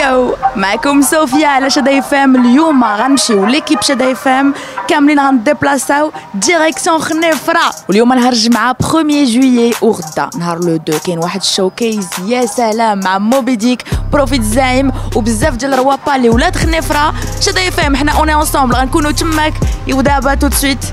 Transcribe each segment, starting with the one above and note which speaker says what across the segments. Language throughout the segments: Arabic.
Speaker 1: Yo معكم صوفيا على شدا فام اليوم غنمشيو l'équipe شدا فام كاملين غنديبلاصاو direction خنيفره واليوم نهار الجمعه 1 جويي وغدا نهار le deux كاين واحد ال showcase يا سلام مع موبي ديك بروفيت الزعيم وبزاف ديال الروابا اللي ولاد خنيفره شدا فام حنا on est ensemble غنكونوا تماك ودابا tout de suite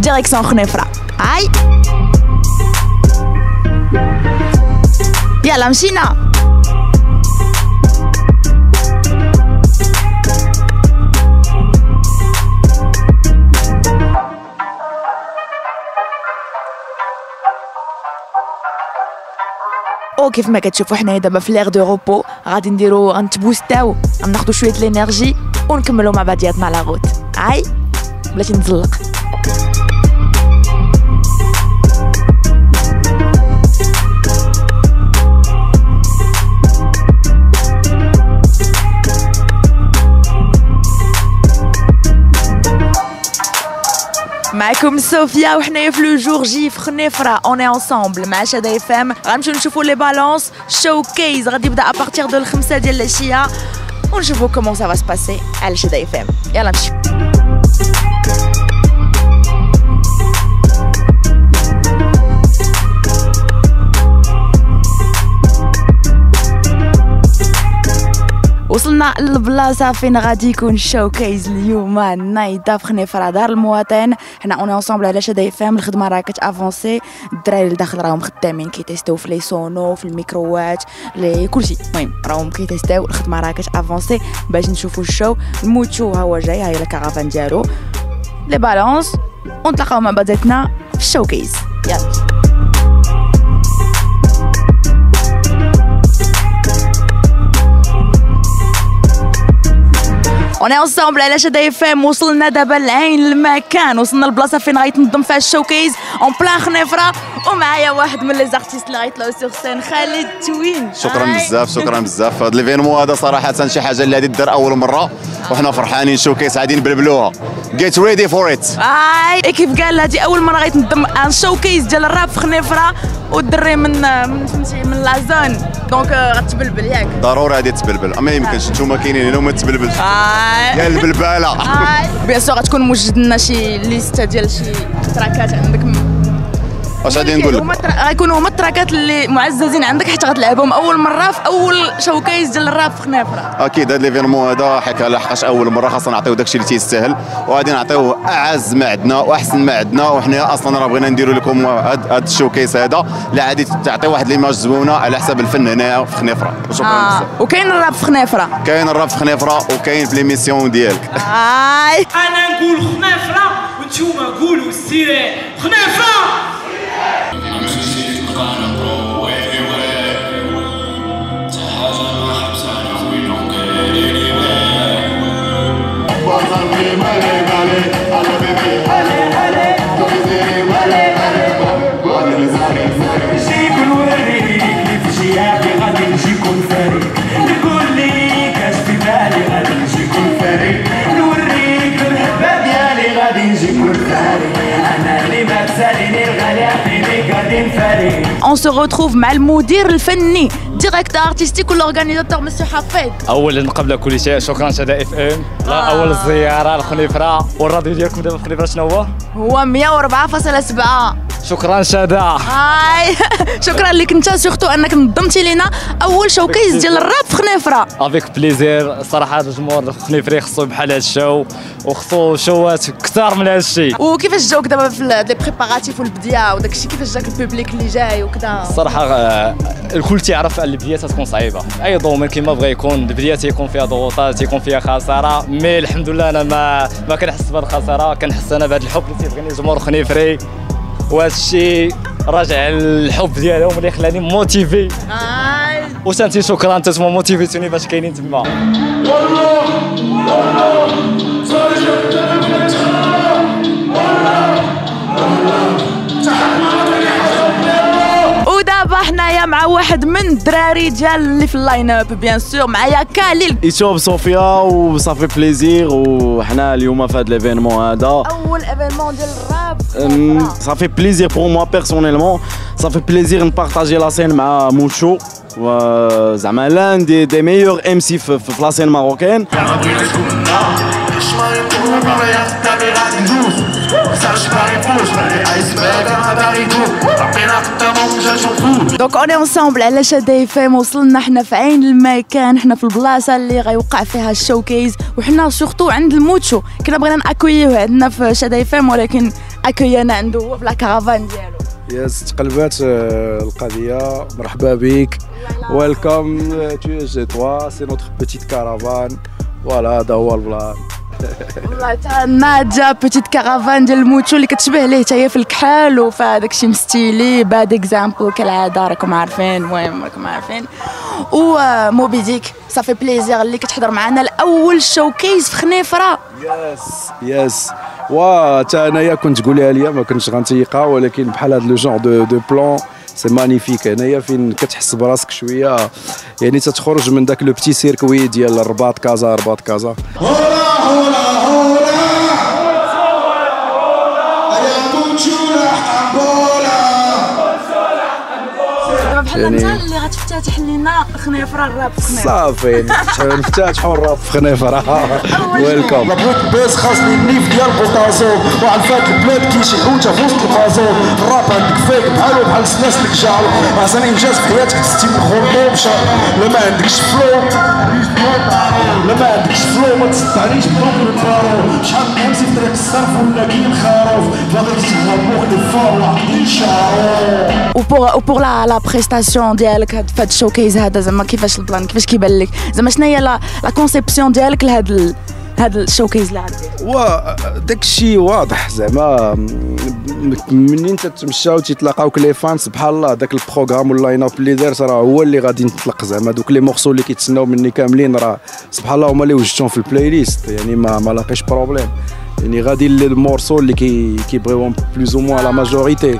Speaker 1: direction خنيفره هاي يلا مشينا أو كيف ما كتشوفوا حنايا دابا في l'aire de repos غادي نديرو غنتبوستاو غناخدو شوية l'énergie ونكملوا مع بعضياتنا la route هاي بلاتي نتزلق معكم صوفيا وحنايا في le jour J في خنيفره on est ensemble مع شادا اف ام غنمشيو نشوفوا les balances showcase غادي يبدا à partir de الخمسه ديال العشيه ونشوفوا comment ça va se على شادا اف ام يلا نمشيو وصلنا للبلاصة فين غادي يكون showcase اليوم نايضه في خنيفره دار المواطن. حنا on est ensemble على شدا فام الخدمة راه كت avancer. الدراري لداخل راهم خدامين كيتيستيو في les sonos في الميكروات لي كلشي المهم راهم كيتيستيو الخدمة راه كت avancer. باش نشوفوا ال show الموتشو ها هو جاي هاي ال caravane ديالو. les balances ونتلاقاو مع بعضياتنا في ال showcase يلا. ensemble على شدا اف ام وصلنا دابا لعين المكان وصلنا البلاصه فين غيتنظم فيها ال showcase en plein خنيفره ومعايا واحد من les artistes اللي غيطلعوا sur scène خالد توين
Speaker 2: شكرا بزاف شكرا بزاف. هذا l'événement هذا صراحة شي حاجة اللي غادي دير أول مرة وحنا فرحانين showcase غادي نبلبلوها get ready for it
Speaker 1: اي كيف قال هذه أول مرة غيتنظم un showcase ديال الراب في خنيفره والدري من من فهمتي من la zone donc غتبلبل ياك.
Speaker 2: ضروري غادي تبلبل. ما يمكنش نتوما كاينين هنا وما تبلبلش. يا البلبالة.
Speaker 1: bien sûr غتكون موجد لنا شي liste ديال شي تراكات عندك
Speaker 2: واش غادي نقول لك
Speaker 1: غيكونوا هما التراكات اللي معززين. عندك حيت غتلعبهم أول مرة في أول showcase ديال الراب في خنيفرة.
Speaker 2: أكيد هذا l'événement هذا حيت لحقاش أول مرة خاصنا نعطيو داكشي اللي تيستاهل. وغادي نعطيوه أعز ما عندنا وأحسن ما عندنا وحنا أصلا راه بغينا نديروا لكم هذا ال showcase هذا. اللي غادي تعطي واحد l'image زوينة على حساب الفن هنايا في خنيفره
Speaker 1: شكرا آه. وكاين الراب في خنيفره
Speaker 2: كاين الراب في خنيفره وكاين في l'émission ديالك.
Speaker 1: آه.
Speaker 3: أنا نقول خنيفره وانتوما قولوا سيري خنيفره
Speaker 1: On se retrouve مع المدير الفني directeur artistique وال organisateur monsieur حفيظ
Speaker 4: اولا قبل كل شيء شكرا شدا إف إم. آه. أول زيارة لخنيفره والراديو ديالكم دابا في خنيفره شنو هو؟
Speaker 1: هو 104.7
Speaker 4: شكرا شدا
Speaker 1: هاي. شكرا لك أنت surtout أنك نظمتي لنا أول showcase ديال الراب في خنيفرة.
Speaker 4: avec plaisir صراحة الجمهور الخنيفري خصو بحال هذا ال show وخصو شوات كثار من هذا الشيء
Speaker 1: وكيفاش جاوك دابا في les préparatifs والبديه وداك الشيء كيفاش جاك ال public اللي جاي وكذا
Speaker 4: الصراحه آه، الكل تيعرف ان البداية تكون صعيبة. أي domaine كيما بغى يكون البداية تيكون فيها ضغوطات تيكون فيها خسارة mais الحمد لله أنا ما ما كنحس بهذه الخسارة. كنحس أنا بهذا الحب اللي تيبغيني الجمهور خنيفري. وهذا الشيء راجع الحب ديالهم اللي خلاني motivé وسانتي شكرا انت موتيفيتوني باش كاينين تما. والله.
Speaker 1: مع واحد من الدراري ديال اللي في ال line up bien sûr معايا كاليل
Speaker 5: ايتوب صوفيا وصافي بليزير وحنا اليوم في هذا l'événement هذا.
Speaker 1: أول événement ديال الراب.
Speaker 5: ça fait plaisir pour moi personnellement ça fait plaisir ن partager la scène مع موشو وزعما لأن des des meilleurs MC في في la scène
Speaker 1: marocaine donc on est ensemble على شادي فام وصلنا حنا في عين المكان حنا في البلاصة اللي غيوقع فيها ال showcase وحنا surtout عند الموتشو. كنا بغينا ناكويوه عندنا في شادي فام ولكن اكويانا عنده هو في la caravane ديالو.
Speaker 6: yes تقلبات آه، القضية. مرحبا بك. welcome to c'est toi c'est notre petite caravane voilà هذا هو ال plan.
Speaker 1: والله تا ناجا petite caravane ديال الموتشو اللي كتشبه ليه حتى هي في الكحل وفهذاك الشيء مستيلي bad example كالعادة راكم عارفين المهم راكم عارفين. وموبي ديك ça fait plaisir اللي كتحضر معنا الأول showcase في خنيفرة.
Speaker 6: yes yes وا تا أنايا كنت تقولها ليا ما كنتش غنتيقها ولكن بحال هذا le genre de plan c'est magnifique هنايا فين كتحس براسك شوية يعني تتخرج من داك le petit circuit ديال الرباط كازا رباط كازا يعني-
Speaker 1: انت اللي غتفتتح لنا خنيفره الراب في خنيفره
Speaker 6: صافي نفتتحوا الراب في خنيفره ويلكم
Speaker 7: مبروك باس خاصني النيف ديال بوطازو وعلى فات البلاد كيشي حوته في وسط البازو الراب عندك فيك بحالو بحال الناس اللي جارو احسن انجاز في حياتك تستي خرطوم شهر لا ما عندكش فلو لا ما عندكش فلو ما تصدعنيش بروك البارو شحال من امسي في طريق الصرف ولا كاين الخروف باغي تفهموك دي فور وعقلين شارو
Speaker 1: و pour و pour la la prestation ديالك هاد فهاد ال showcase هذا زعما كيفاش ال plan كيفاش كيبان لك؟ زعما شنو هي la conception ديالك ال... هاد ال showcase اللي عندك؟
Speaker 6: و داك الشيء واضح زعما منين تتمشاو تيتلاقاوك les fans سبحان الله داك ال programme وال line up اللي دارت راه هو اللي غادي نطلق زعما دوك les morceaux اللي كيتسناو مني كاملين راه سبحان الله هما اللي وجدتهم في ال playlist يعني ما ما لاقيش problème يعني غادي ال morceaux اللي كي كيبغيوهم plus ou moins la majorité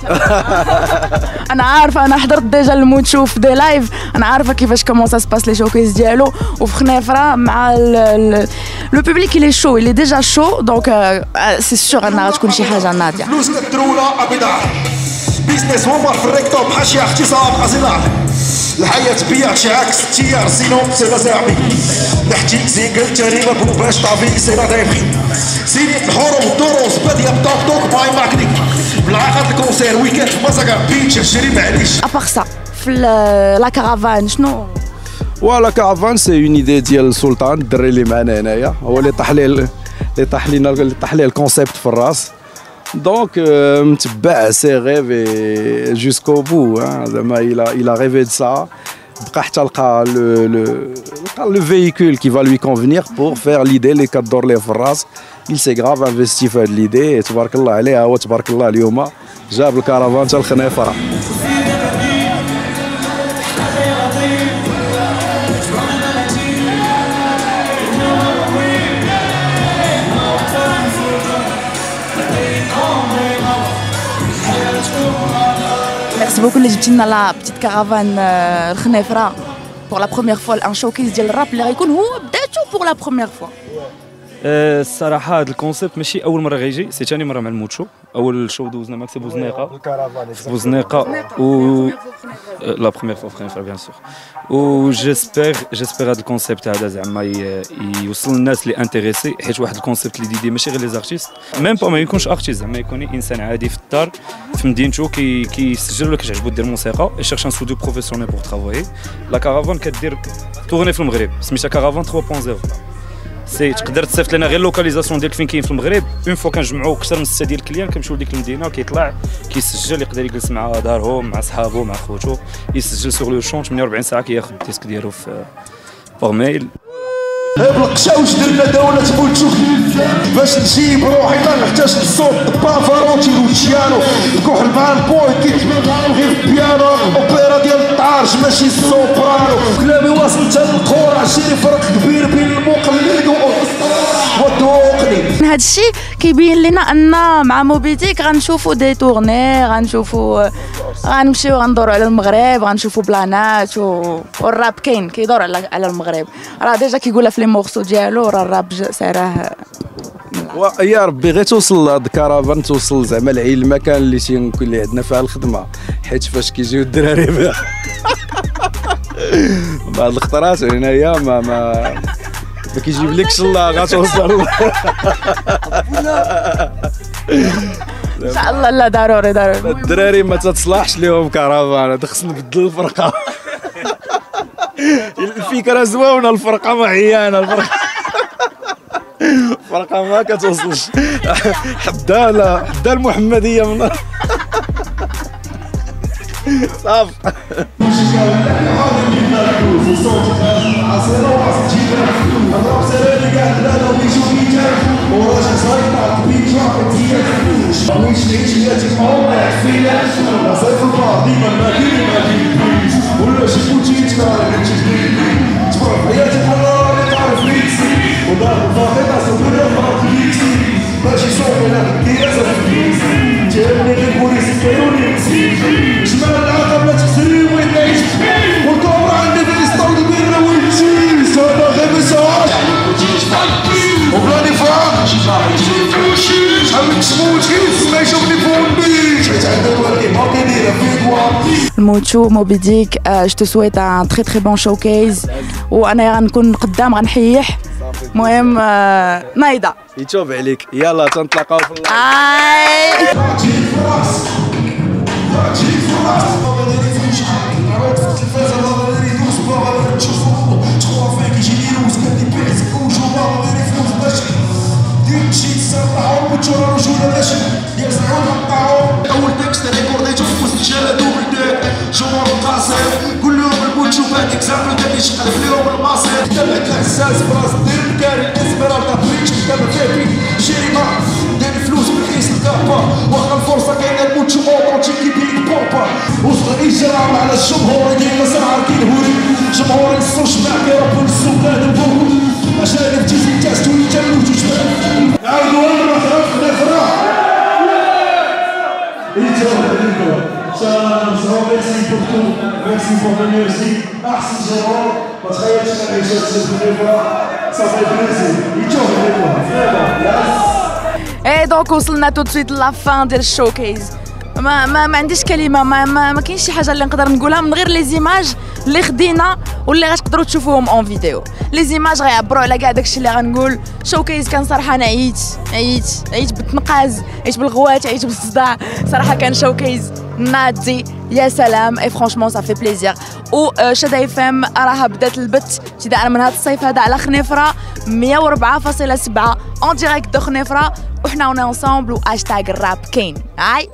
Speaker 1: أنا عارفة أنا حضرت déjà الموتشو في des lives أنا عارفة كيفاش comment ça se passe les showcases ديالو. وفي خنيفرة مع le public اللي chaud اللي déjà chaud donc c'est sûr أنها غتكون شي حاجة ناضية.
Speaker 7: فلوس كدرولة بضاعة بيزنس هما في الريكتوب بحال شي اختصاب قصيدة الحياة بيع شي عكس تيار سينو سي لا زعبي نحكي زينكل تقريبا باش طافي سي لا دايبخي سيني الحروب الدروس بادية بطوك توك ماي ماكنيك. بالعقد الكونسير ويكاند في مزاكا بيتش نشري معليش
Speaker 1: ابار سا في ال- لا كارافان شنو
Speaker 6: ولا كافان سي اون ايدي ديال سلطان الدري اللي معنا هنايا هو اللي طاح ليه اللي طاح لينا اللي طاح ليه الكونسيبت في الراس دونك euh, متبع سي ريف جوسكو بو زعما il a il a rêvé de ça بقى حتى لقى لو لو لقى لو فييكول كي va lui convenir pour faire l'idée اللي كدور ليه في الراس il s'est grave investi في هاد l'idée تبارك الله عليه هو تبارك الله اليوم جاب الكرفان حتى الخنيفره
Speaker 1: ميرسي بوكو اللي جبتي لنا la petite caravane آه، الخنيفره pour la première fois un showcase ديال الراب اللي غيكون
Speaker 8: الصراحة هذا ال concept ماشي أول مرة غيجي c'est ثاني مرة مع الموتشو. أول show دوزنا معك c'est بوزنيقة. بوزنيقة و la première fois خنيفره bien sûr و j'espère j'espère هذا ال concept هذا زعما يوصل للناس اللي intéressés حيت واحد ال concept اللي dédié ماشي غير les artistes même pas ما يكونش artiste زعما يكون إنسان عادي في الدار في مدينته كي كيسجل ولا كتعجبو دير موسيقى ي cherche un studio professionnel pour travailler la caravane كدير tournée في المغرب سميتها caravane 3.0 c'est تقدر تصيفط لنا غير localisation ديالك فين كاين في المغرب. une fois كنجمعوا أكثر من سته ديال ال clients كنمشيو لديك المدينة كيطلع كيسجل يقدر يجلس مع دارهم مع صحابو مع خوتو. يسجل sur le champ 48 ساعة كياخذ ال disque ديالو في par mail
Speaker 7: بالقشاوش درنا دولة بولتشوك باش نجيب روحي ما نحتاج الصوت بافاروتي لوتشيانو. الكحل مع البوي كيتمنى غير في بيانو أوبيرا ديال الطارج ماشي السوبرانو كلامي واصل حتى للقور عشيري فرق كبير بين المقلد والدوقني
Speaker 1: هذا الشيء كيبين لنا أن مع موبيتيك غنشوفوا دي تورني غنشوفوا غنمشيو غندوروا على المغرب غنشوفوا بلانات و... والراب كاين كيدور على المغرب. راه déjà كيقولها في les morceaux ديالو راه الراب ج- ساراه
Speaker 6: و- يا ربي غير توصل لهاد ال caravane توصل زعما لعين المكان اللي تيكون اللي عندنا فيها الخدمة. حيت فاش كيجيو الدراري بعض الخطرات هنايا ما ما ما كيجيبلكش الله غتوصل
Speaker 1: إن شاء الله لا ضروري ضروري.
Speaker 6: الدراري ما تتصلحش لهم caravane خصنا نبدل الفرقة. الفكرة زوينة الفرقة ما عيانه الفرقة. الفرقه ما كتوصلش حدا لا حدا المحمديه من صافي
Speaker 7: quoi
Speaker 1: الموتشو موبي ديك je te souhaite un très très bon showcase وأنا غنكون قدام غنحيح المهم آه، نايضه
Speaker 6: يتوب عليك يلا تنطلقوا في الله
Speaker 7: جمهور القاصر كل يوم الموت شوف هاد اكزامبل كان يشقلب ليهم المصير تبعت الاحساس براس دير مكاري الاسبيرالتا بريتش كتابة فيبي شيريما دير الفلوس بالحيس الكابا واخا الفرصة كاينة الموت شو اوتونتيك بيك بوبا. وسط الاجرام على الجمهور ديال مسار كينهوري جمهور ينصوش معك يربو السوق هذا البوك عشان بتيجي تاس تولي تلوت وجبال عاودوا مرة أخرى خلينا فرح Et les choses cette première fois. Ça fait plaisir. Et ciao, Nico. Vraiment. Yes.
Speaker 1: et donc وصلنا tout de suite la fin ديال ال showcase ما ما ما عنديش كلمه ما ما, ما كاينش شي حاجة اللي نقدر نقولها من غير les images اللي خدينا واللي غتقدروا تشوفوهم en vidéo les images غيعبروا على كاع داكشي اللي غنقول showcase كان صراحة أنا عييت عييت عييت بالتنقاز عييت بالغوات عييت بالصداع صراحة كان showcase نادي يا سلام et franchement ça fait plaisir و شدا اف ام راها بدات البث ابتداء من هذا الصيف هذا على خنيفره 104.7 en direct de خنيفره وحنا on ensemble وهاشتاغ الراب كاين هاي